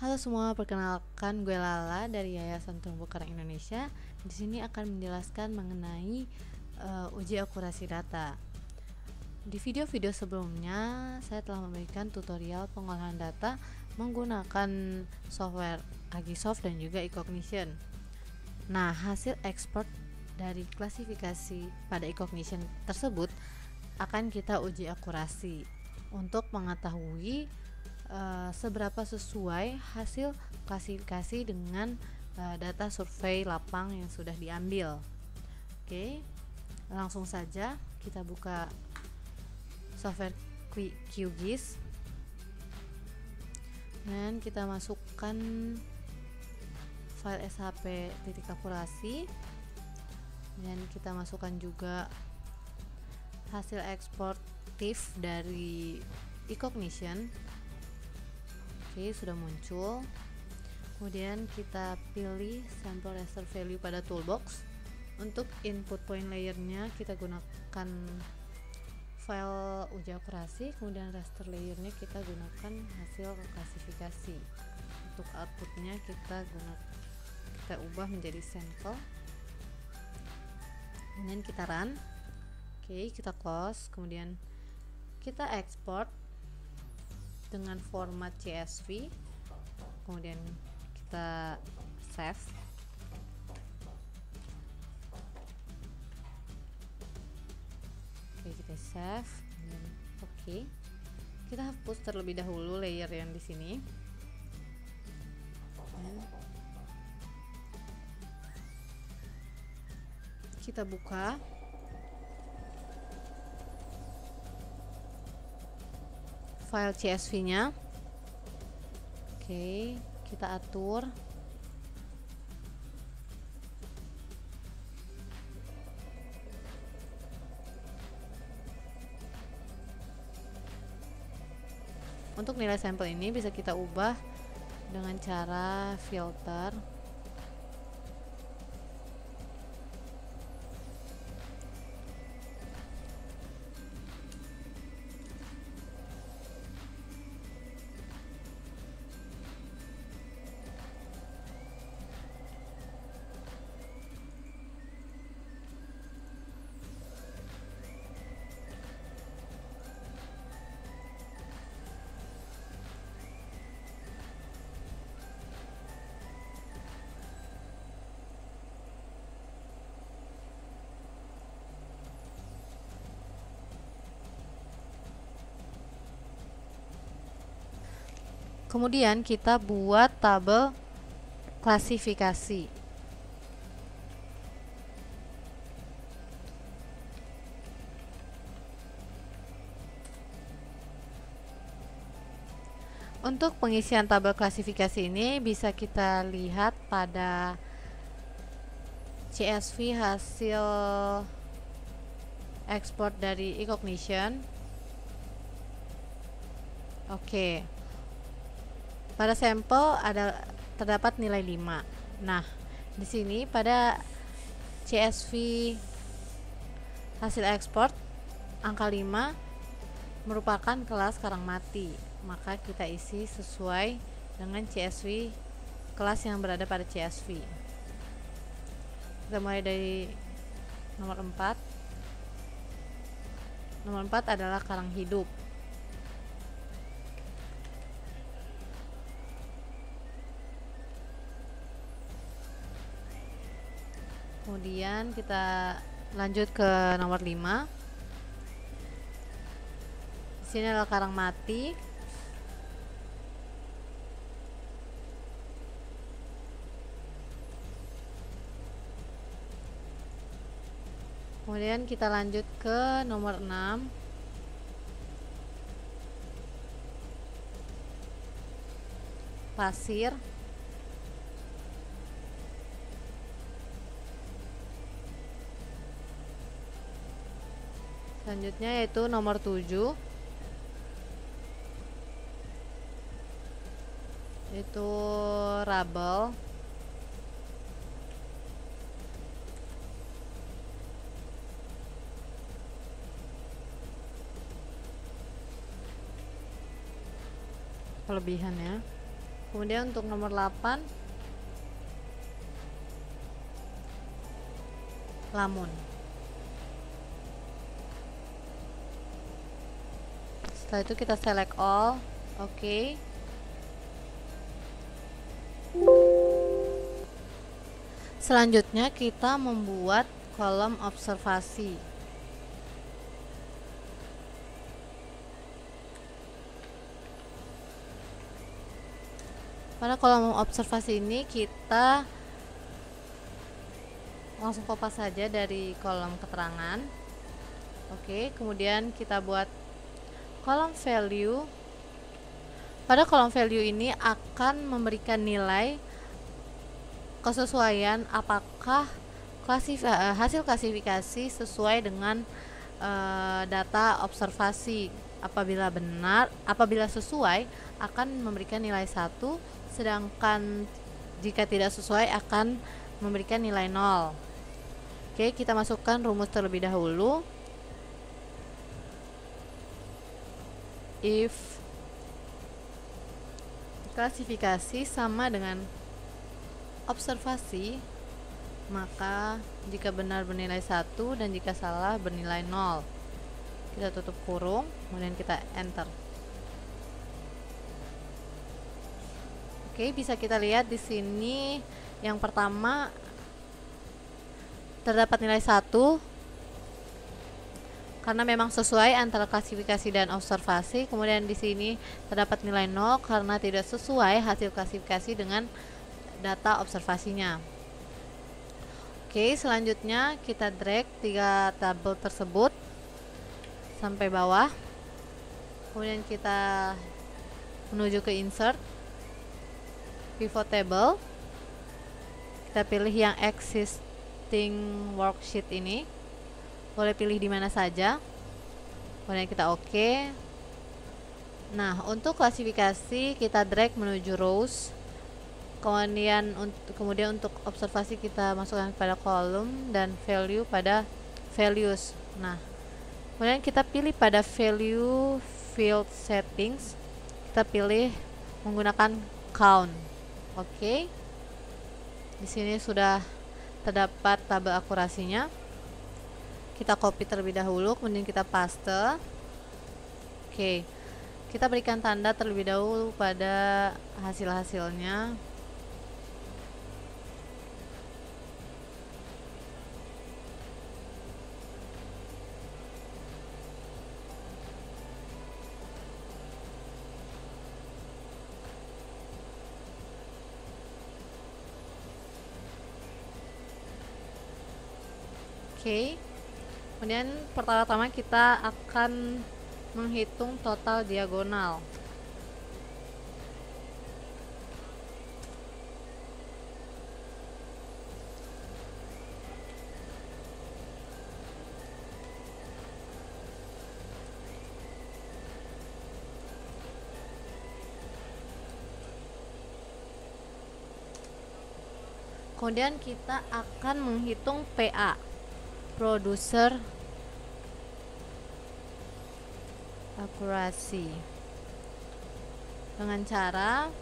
Halo semua, perkenalkan gue Lala dari Yayasan Terumbu Karang Indonesia. Di sini akan menjelaskan mengenai uh, uji akurasi data. Di video-video sebelumnya, saya telah memberikan tutorial pengolahan data menggunakan software Agisoft dan juga eCognition. Nah, hasil ekspor dari klasifikasi pada eCognition tersebut akan kita uji akurasi untuk mengetahui uh, seberapa sesuai hasil klasifikasi dengan uh, data survei lapang yang sudah diambil. Oke, langsung saja kita buka software QGIS. Dan kita masukkan file shp titik akurasi. Dan kita masukkan juga hasil eksportif dari eCognition Oke, sudah muncul. Kemudian kita pilih sampel raster value pada toolbox. Untuk input point layernya kita gunakan file uji akurasi, kemudian raster layernya kita gunakan hasil klasifikasi. Untuk outputnya kita gunakan kita ubah menjadi sampel. Kemudian kita run. Oke, kita close, kemudian kita export dengan format CSV kemudian kita save. Oke kita save. Oke. Kita hapus terlebih dahulu layer yang di sini. Kita buka file CSV nya oke kita atur. Untuk nilai sampel ini bisa kita ubah dengan cara filter Kemudian kita buat tabel klasifikasi. Untuk pengisian tabel klasifikasi ini bisa kita lihat pada CSV hasil ekspor dari eCognition. Oke. Okay. Pada sampel ada terdapat nilai 5. Nah, di sini pada CSV hasil ekspor angka 5 merupakan kelas karang mati. Maka kita isi sesuai dengan CSV kelas yang berada pada CSV. Kita mulai dari nomor 4. Nomor 4 adalah karang hidup. Kemudian kita lanjut ke nomor 5 di sini adalah karang mati. Kemudian kita lanjut ke nomor 6 pasir selanjutnya yaitu nomor 7 itu rabel kelebihannya kemudian untuk nomor 8 lamun setelah itu kita select all. Oke. Okay. selanjutnya kita membuat kolom observasi. Pada kolom observasi ini kita langsung kopas saja dari kolom keterangan. Oke kemudian kita buat kolom value pada kolom value ini akan memberikan nilai kesesuaian apakah klasif uh, hasil klasifikasi sesuai dengan uh, data observasi. Apabila benar apabila sesuai akan memberikan nilai satu sedangkan jika tidak sesuai akan memberikan nilai 0 oke kita masukkan rumus terlebih dahulu if klasifikasi sama dengan observasi maka jika benar bernilai 1 dan jika salah bernilai 0 kita tutup kurung kemudian kita enter. Oke, bisa kita lihat di sini yang pertama terdapat nilai satu karena memang sesuai antara klasifikasi dan observasi. Kemudian di sini terdapat nilai 0 karena tidak sesuai hasil klasifikasi dengan data observasinya. Oke, selanjutnya kita drag tiga tabel tersebut sampai bawah. Kemudian kita menuju ke insert pivot table kita pilih yang existing worksheet ini boleh pilih di mana saja kemudian kita oke OK. nah untuk klasifikasi kita drag menuju rows kemudian untuk kemudian untuk observasi kita masukkan pada kolom dan value pada values nah kemudian kita pilih pada value field settings kita pilih menggunakan count Oke. Di sini sudah terdapat tabel akurasinya. Kita copy terlebih dahulu, kemudian kita paste. Oke. Kita berikan tanda terlebih dahulu pada hasil-hasilnya. Oke. Kemudian pertama-tama kita akan menghitung total diagonal. Kemudian kita akan menghitung PA produser akurasi. Dengan cara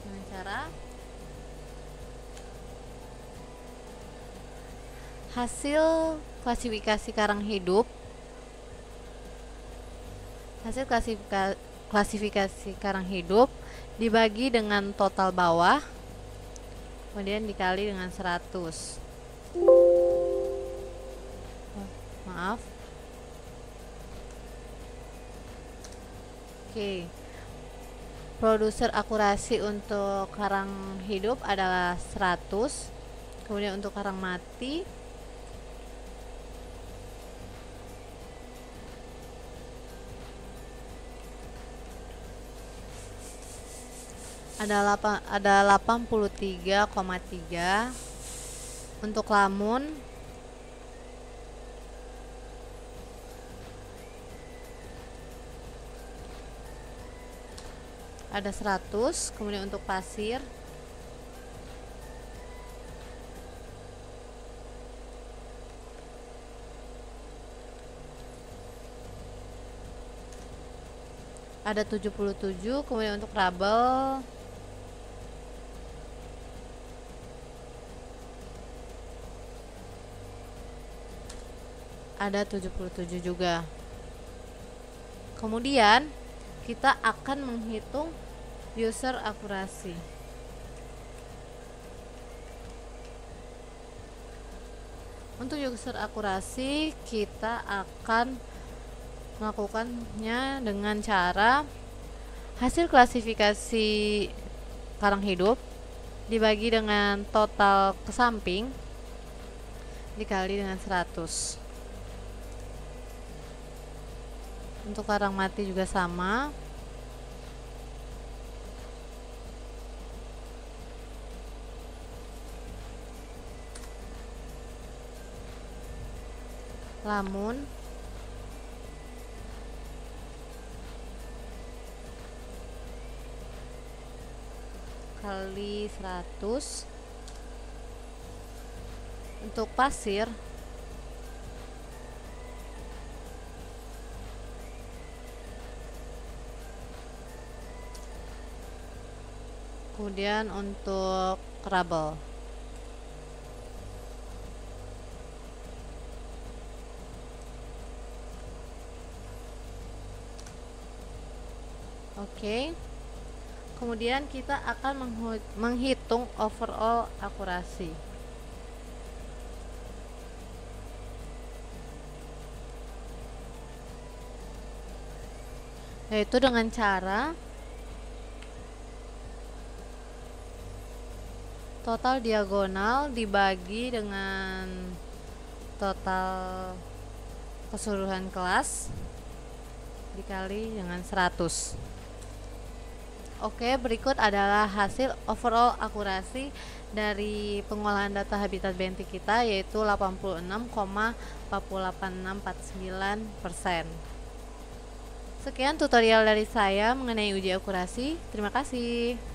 dengan cara hasil klasifikasi karang hidup. Hasil klasifikasi klasifikasi karang hidup dibagi dengan total bawah kemudian dikali dengan 100 oh, maaf. Oke. Produser akurasi untuk karang hidup adalah 100 kemudian untuk karang mati ada 8 ada 83,3 untuk lamun. Ada 100 kemudian untuk pasir. Ada 77 kemudian untuk rabel ada 77 juga. Kemudian kita akan menghitung user akurasi. Untuk user akurasi kita akan melakukannya dengan cara hasil klasifikasi karang hidup dibagi dengan total ke samping dikali dengan 100 untuk karang mati juga sama. Lamun. Kali 100 untuk pasir kemudian untuk rabel oke okay. kemudian kita akan menghitung overall akurasi yaitu dengan cara total diagonal dibagi dengan total keseluruhan kelas dikali dengan 100 Oke, berikut adalah hasil overall akurasi dari pengolahan data habitat benteng kita yaitu 86,48649%. Sekian tutorial dari saya mengenai uji akurasi. Terima kasih.